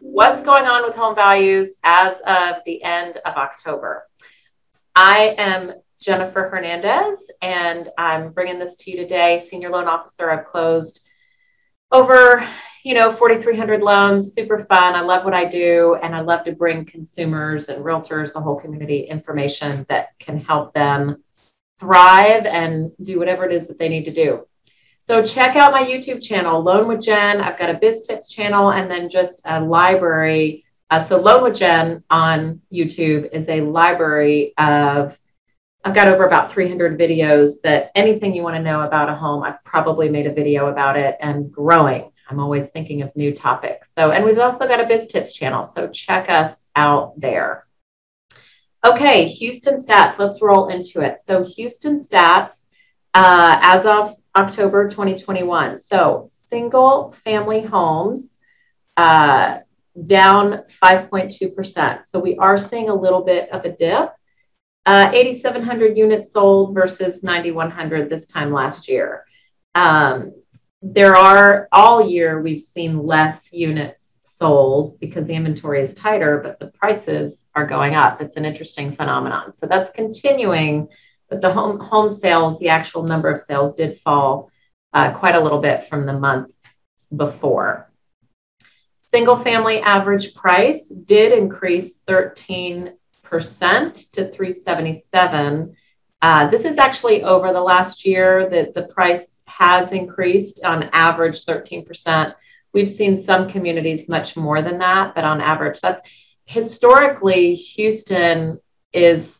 What's going on with home values as of the end of October? I am Jennifer Hernandez, and I'm bringing this to you today. Senior loan officer. I've closed over, you know, 4,300 loans. Super fun. I love what I do, and I love to bring consumers and realtors, the whole community, information that can help them thrive and do whatever it is that they need to do. So check out my YouTube channel, Loan with Jen. I've got a Biz Tips channel, and then just a library. Uh, so Loan with Jen on YouTube is a library of I've got over about 300 videos that anything you want to know about a home, I've probably made a video about it and growing. I'm always thinking of new topics. So, and we've also got a Biz Tips channel. So check us out there. Okay, Houston stats. Let's roll into it. So, Houston stats uh, as of October 2021. So, single family homes uh, down 5.2%. So, we are seeing a little bit of a dip. Uh, 8,700 units sold versus 9,100 this time last year. Um, there are all year we've seen less units sold because the inventory is tighter, but the prices are going up. It's an interesting phenomenon. So that's continuing, but the home home sales, the actual number of sales did fall uh, quite a little bit from the month before. Single family average price did increase 13 percent to 377. Uh, this is actually over the last year that the price has increased on average 13%. We've seen some communities much more than that, but on average, that's historically Houston is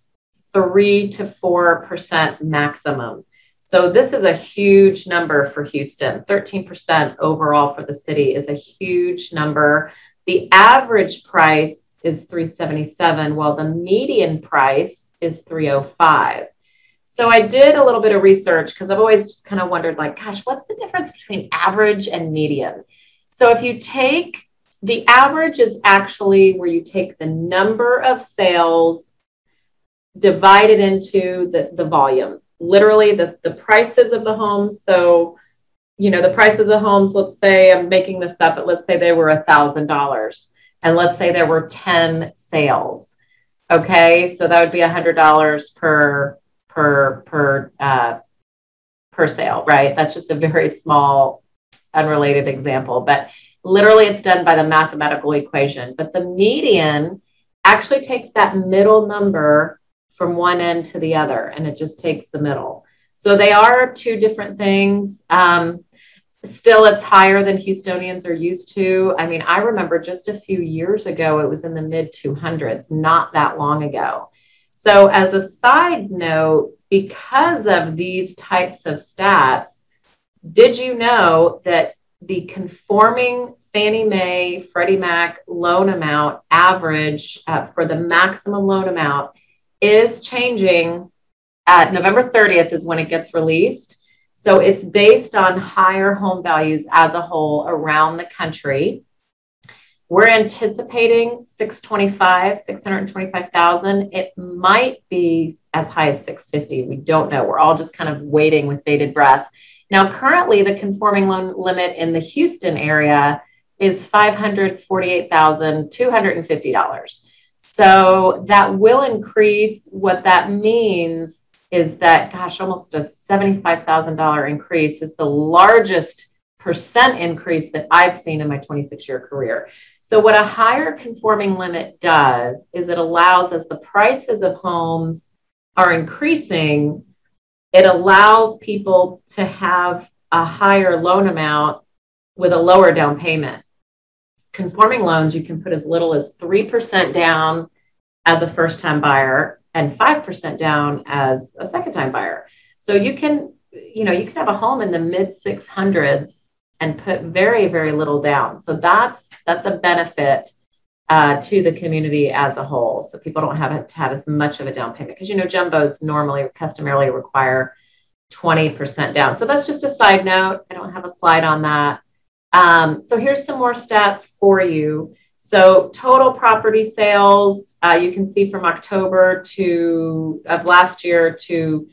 three to four percent maximum. So this is a huge number for Houston. 13% overall for the city is a huge number. The average price is 377 while the median price is 305 so i did a little bit of research because i've always just kind of wondered like gosh what's the difference between average and median so if you take the average is actually where you take the number of sales divided into the, the volume literally the, the prices of the homes so you know the prices of the homes let's say i'm making this up but let's say they were a thousand dollars and let's say there were 10 sales okay? So that would be a $100 per per per uh, per sale right? That's just a very small unrelated example but literally it's done by the mathematical equation but the median actually takes that middle number from one end to the other and it just takes the middle so they are two different things um, still it's higher than Houstonians are used to. I mean, I remember just a few years ago, it was in the mid 200s, not that long ago. So, as a side note, because of these types of stats, did you know that the conforming Fannie Mae, Freddie Mac loan amount average uh, for the maximum loan amount is changing at November 30th, is when it gets released. So it's based on higher home values as a whole around the country. We're anticipating 625, 625,000. It might be as high as 650. We don't know. We're all just kind of waiting with bated breath. Now, currently, the conforming loan limit in the Houston area is $548,250. So that will increase. What that means is that, gosh, almost a $75,000 increase is the largest percent increase that I've seen in my 26 year career. So, what a higher conforming limit does is it allows, as the prices of homes are increasing, it allows people to have a higher loan amount with a lower down payment. Conforming loans, you can put as little as 3% down as a first time buyer and 5% down as a second time buyer. So you can, you know, you can have a home in the mid 600s and put very, very little down. So that's, that's a benefit uh, to the community as a whole. So people don't have to have as much of a down payment because, you know, jumbos normally customarily require 20% down. So that's just a side note. I don't have a slide on that. Um, so here's some more stats for you. So total property sales, uh, you can see from October to of last year to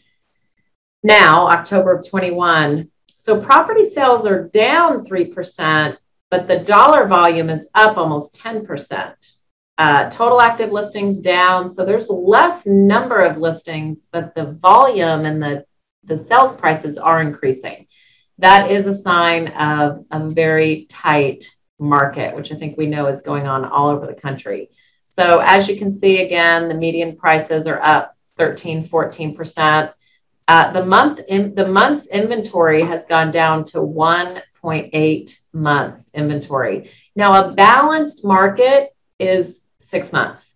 Now, October of 21. So property sales are down 3%, but the dollar volume is up almost 10%. Uh, total active listings down. So there's less number of listings, but the volume and the, the sales prices are increasing. That is a sign of a very tight market, which I think we know is going on all over the country. So as you can see, again, the median prices are up 13, 14%. Uh, the month in the month's inventory has gone down to 1.8 months inventory. Now, a balanced market is six months.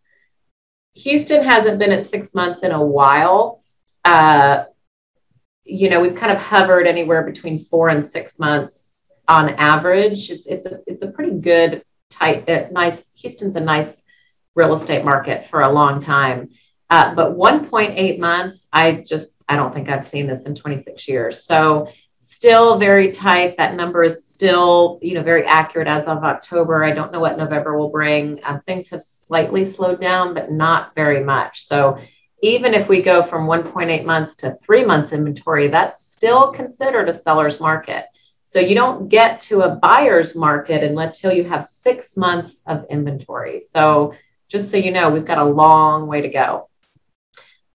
Houston hasn't been at six months in a while. Uh, you know, we've kind of hovered anywhere between four and six months on average. It's it's a it's a pretty good tight uh, nice. Houston's a nice real estate market for a long time, uh, but 1.8 months. I just I don't think I've seen this in 26 years. So still very tight. That number is still, you know, very accurate as of October. I don't know what November will bring. Um, things have slightly slowed down, but not very much. So even if we go from 1.8 months to three months inventory, that's still considered a seller's market. So you don't get to a buyer's market until you have six months of inventory. So just so you know, we've got a long way to go.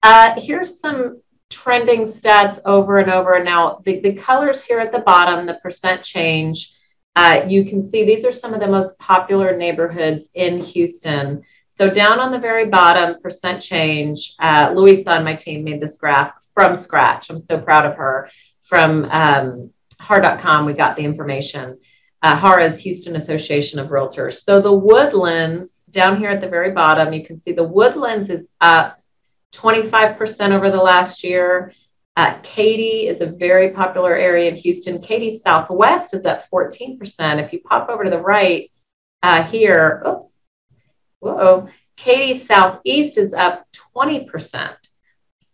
Uh, here's some trending stats over and over. Now, the, the colors here at the bottom, the percent change, uh, you can see these are some of the most popular neighborhoods in Houston. So down on the very bottom, percent change, uh, Louisa on my team made this graph from scratch. I'm so proud of her. From um, HAR.com, we got the information. Uh, Houston Association of Realtors. So the Woodlands, down here at the very bottom, you can see the Woodlands is up 25% over the last year. Uh, Katy is a very popular area in Houston. Katy Southwest is up 14%. If you pop over to the right uh, here, oops, whoa, Katy Southeast is up 20%.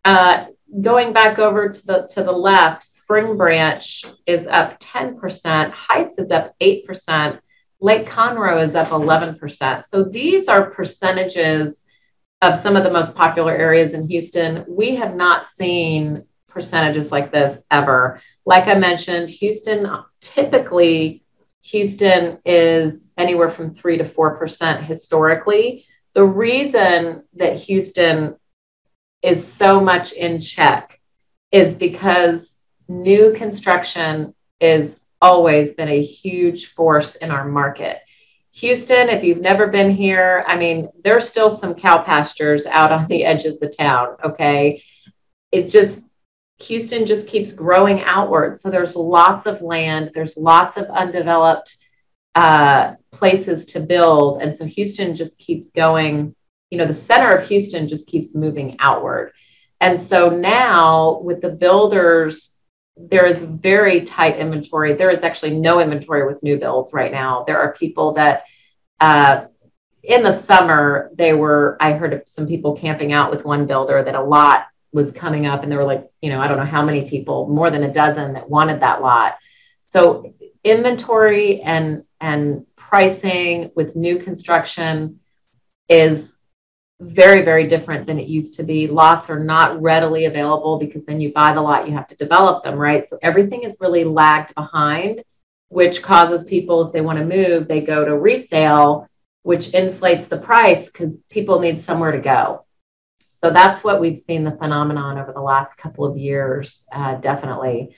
Uh, going back over to the to the left, Spring Branch is up 10%. Heights is up 8%. Lake Conroe is up 11%. So these are percentages of some of the most popular areas in Houston, we have not seen percentages like this ever. Like I mentioned, Houston typically Houston is anywhere from 3 to 4% historically. The reason that Houston is so much in check is because new construction is always been a huge force in our market. Houston, if you've never been here, I mean, there's still some cow pastures out on the edges of the town. Okay. It just, Houston just keeps growing outward. So there's lots of land, there's lots of undeveloped uh, places to build. And so Houston just keeps going, you know, the center of Houston just keeps moving outward. And so now with the builders there is very tight inventory. There is actually no inventory with new builds right now. There are people that uh, in the summer they were. I heard of some people camping out with one builder that a lot was coming up, and there were like you know I don't know how many people, more than a dozen that wanted that lot. So inventory and and pricing with new construction is very, very different than it used to be. Lots are not readily available because then you buy the lot, you have to develop them, right? So everything is really lagged behind, which causes people, if they want to move, they go to resale, which inflates the price because people need somewhere to go. So that's what we've seen the phenomenon over the last couple of years, uh, definitely.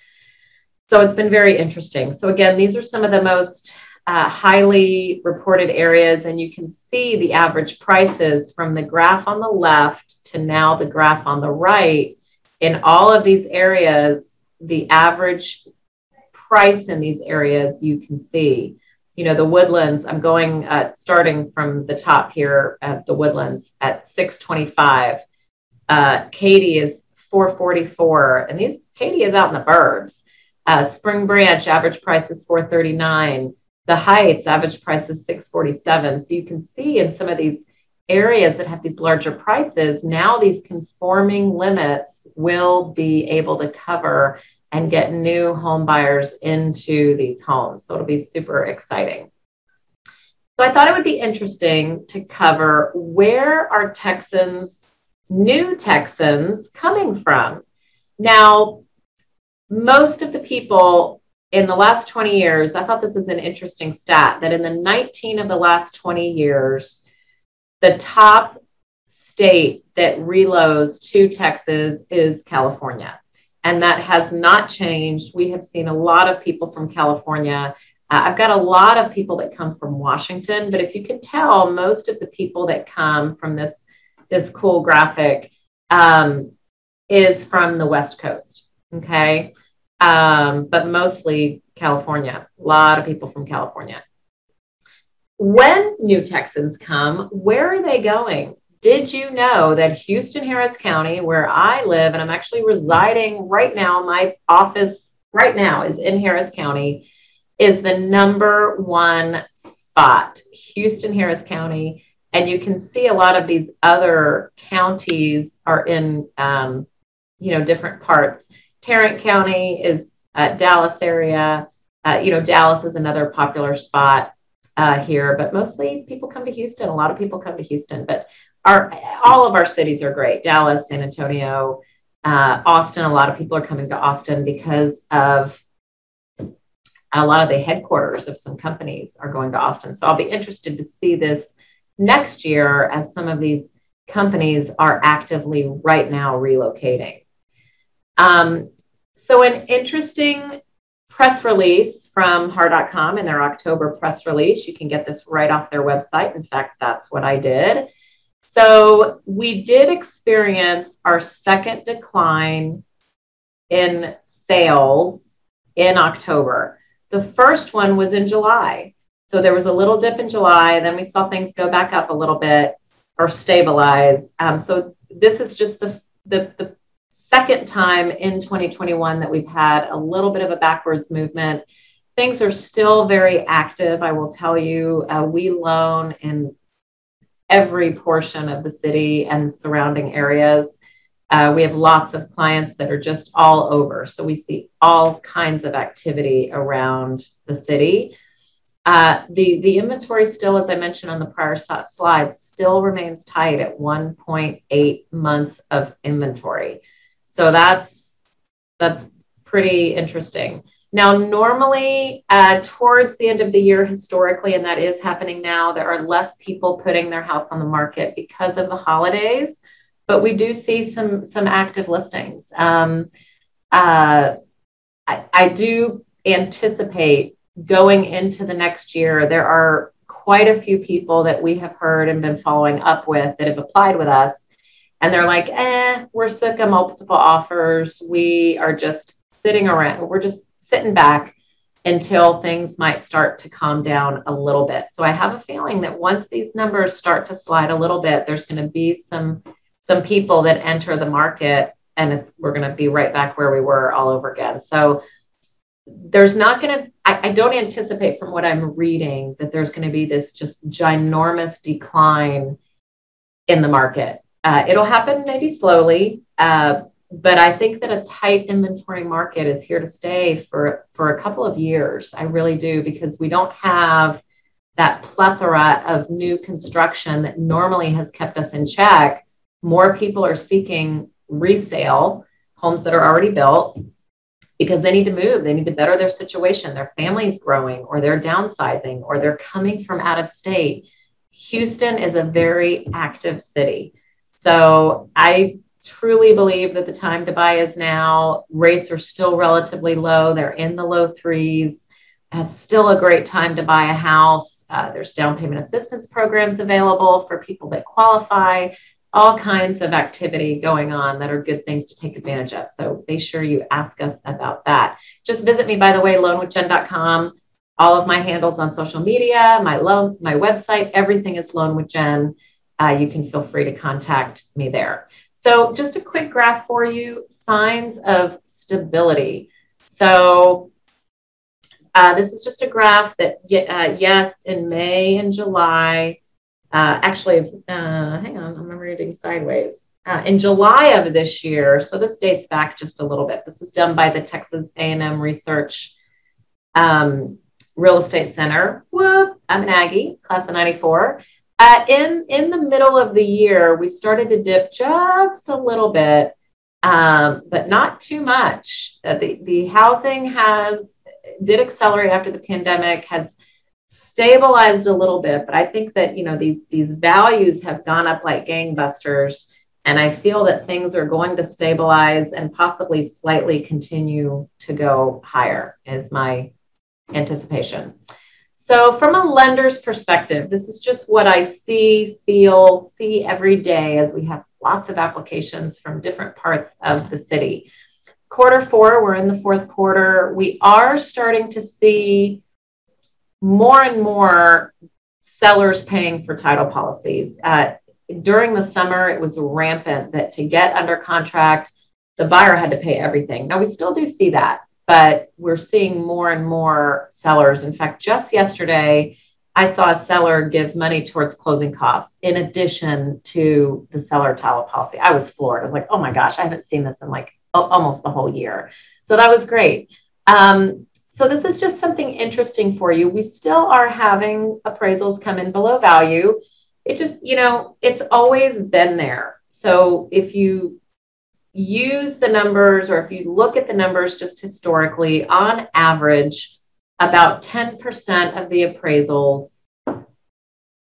So it's been very interesting. So, again, these are some of the most uh, highly reported areas, and you can see the average prices from the graph on the left to now the graph on the right. In all of these areas, the average price in these areas you can see. You know, the woodlands, I'm going uh, starting from the top here at the woodlands at 625. Uh, Katy is 444, and these Katy is out in the burbs. Uh, Spring Branch average price is 439 the heights average price is 647 so you can see in some of these areas that have these larger prices now these conforming limits will be able to cover and get new home buyers into these homes. So it'll be super exciting. So i thought it would be interesting to cover where are texans new texans coming from. Now most of the people in the last 20 years, I thought this is an interesting stat that in the 19 of the last 20 years, the top state that reloads to Texas is California. And that has not changed. We have seen a lot of people from California. Uh, I've got a lot of people that come from Washington, but if you can tell, most of the people that come from this, this cool graphic um, is from the West Coast. Okay um, but mostly California. A lot of people from California. When new Texans come, where are they going? Did you know that Houston Harris County, where I live, and I'm actually residing right now, my office right now is in Harris County, is the number one spot. Houston Harris County. And you can see a lot of these other counties are in, um, you know, different parts. Tarrant County is uh, Dallas area. Uh, you know, Dallas is another popular spot uh, here, but mostly people come to Houston. A lot of people come to Houston, but our all of our cities are great. Dallas, San Antonio, uh, Austin. A lot of people are coming to Austin because of a lot of the headquarters of some companies are going to Austin. So I'll be interested to see this next year as some of these companies are actively right now relocating. Um, so, an interesting press release from har.com in their October press release. You can get this right off their website. In fact, that's what I did. So, we did experience our second decline in sales in October. The first one was in July. So, there was a little dip in July. Then we saw things go back up a little bit or stabilize. Um, so, this is just the, the, the second time in 2021 that we've had a little bit of a backwards movement. Things are still very active, I will tell you. Uh, we loan in every portion of the city and surrounding areas. Uh, we have lots of clients that are just all over. So we see all kinds of activity around the city. Uh, the, the inventory still, as I mentioned on the prior slide, still remains tight at 1.8 months of inventory. So that's that's pretty interesting. Now, normally uh, towards the end of the year, historically, and that is happening now, there are less people putting their house on the market because of the holidays, but we do see some some active listings. Um, uh, I, I do anticipate going into the next year, there are quite a few people that we have heard and been following up with that have applied with us and they're like, eh, we're sick of multiple offers. We are just sitting around, we're just sitting back until things might start to calm down a little bit. So I have a feeling that once these numbers start to slide a little bit, there's going to be some some people that enter the market and we're going to be right back where we were all over again. So there's not going to, I, don't anticipate from what I'm reading that there's going to be this just ginormous decline in the market. Uh, it'll happen maybe slowly, uh, but I think that a tight inventory market is here to stay for, for a couple of years. I really do, because we don't have that plethora of new construction that normally has kept us in check. More people are seeking resale homes that are already built because they need to move. They need to better their situation. Their family's growing, or they're downsizing, or they're coming from out of state. Houston is a very active city. So I truly believe that the time to buy is now. Rates are still relatively low, they're in the low threes. It's still a great time to buy a house. Uh, there's down payment assistance programs available for people that qualify, all kinds of activity going on that are good things to take advantage of. So be sure you ask us about that. Just visit me, by the way, loanwithjen.com. All of my handles on social media, my loan, my website, everything is Loan with Jen uh, you can feel free to contact me there. So, just a quick graph for you signs of stability. So, uh, this is just a graph that, uh, yes, in May and July, uh, actually, uh, hang on, I'm reading sideways. Uh, in July of this year, so this dates back just a little bit. This was done by the Texas A&M Research um, Real Estate Center. Whoop, I'm an Aggie, class of 94. Uh, in in the middle of the year, we started to dip just a little bit, um, but not too much. Uh, the, the housing has did accelerate after the pandemic, has stabilized a little bit, but I think that you know these these values have gone up like gangbusters, and I feel that things are going to stabilize and possibly slightly continue to go higher. Is my anticipation. So, from a lender's perspective, this is just what I see, feel, see every day as we have lots of applications from different parts of the city. Quarter four, we're in the fourth quarter. We are starting to see more and more sellers paying for title policies. Uh, during the summer, it was rampant that to get under contract, the buyer had to pay everything. Now, we still do see that but we're seeing more and more sellers. In fact, just yesterday, I saw a seller give money towards closing costs in addition to the seller title policy. I was floored. I was like, oh my gosh, I haven't seen this in like almost the whole year. So that was great. Um, so this is just something interesting for you. We still are having appraisals come in below value. It just, you know, it's always been there. So if you use the numbers, or if you look at the numbers just historically, on average, about 10% of the appraisals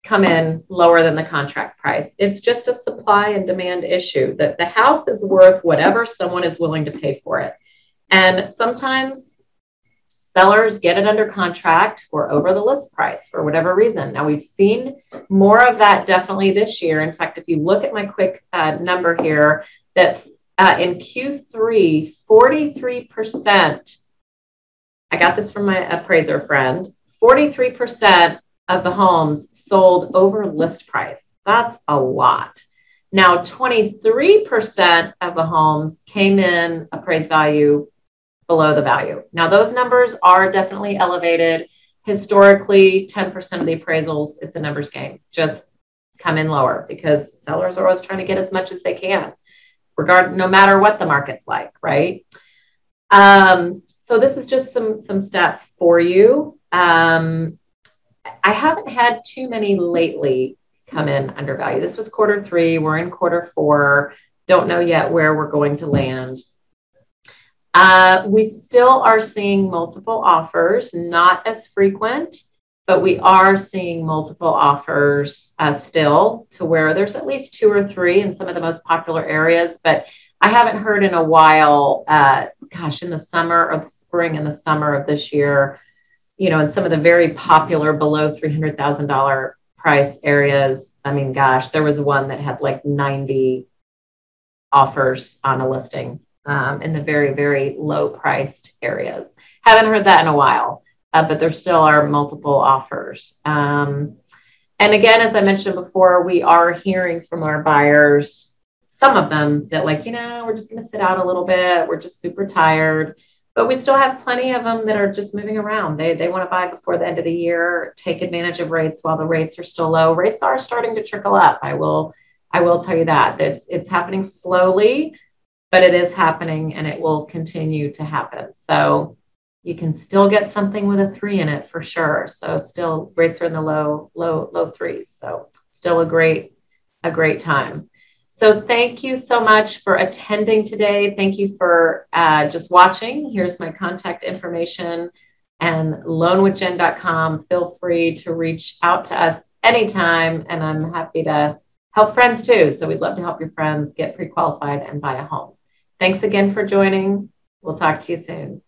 come in lower than the contract price. It's just a supply and demand issue that the house is worth whatever someone is willing to pay for it. And sometimes sellers get it under contract for over the list price for whatever reason. Now, we've seen more of that definitely this year. In fact, if you look at my quick uh, number here, that uh, in Q3, 43%, I got this from my appraiser friend, 43% of the homes sold over list price. That's a lot. Now, 23% of the homes came in appraised value below the value. Now, those numbers are definitely elevated. Historically, 10% of the appraisals, it's a numbers game. Just come in lower because sellers are always trying to get as much as they can regard no matter what the market's like, right? Um, so this is just some some stats for you. Um, I haven't had too many lately come in undervalued. This was quarter three. We're in quarter four. Don't know yet where we're going to land. Uh, we still are seeing multiple offers, not as frequent but we are seeing multiple offers uh, still to where there's at least two or three in some of the most popular areas. But I haven't heard in a while, uh, gosh, in the summer of spring and the summer of this year, you know, in some of the very popular below $300,000 price areas. I mean, gosh, there was one that had like 90 offers on a listing um, in the very, very low priced areas. Haven't heard that in a while uh, but there still are multiple offers. Um, and again, as I mentioned before, we are hearing from our buyers, some of them that, like, you know, we're just going to sit out a little bit. We're just super tired. But we still have plenty of them that are just moving around. They, they want to buy before the end of the year, take advantage of rates while the rates are still low. Rates are starting to trickle up. I will, I will tell you that. It's, it's happening slowly, but it is happening and it will continue to happen. So you can still get something with a three in it for sure. So still rates are in the low, low, low threes. So still a great, a great time. So thank you so much for attending today. Thank you for uh, just watching. Here's my contact information and loanwithjen.com. Feel free to reach out to us anytime, and I'm happy to help friends too. So we'd love to help your friends get pre-qualified and buy a home. Thanks again for joining. We'll talk to you soon.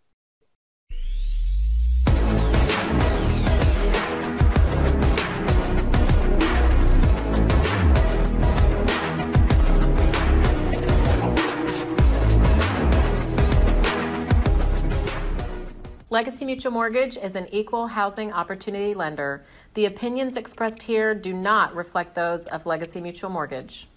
Legacy Mutual Mortgage is an equal housing opportunity lender. The opinions expressed here do not reflect those of Legacy Mutual Mortgage.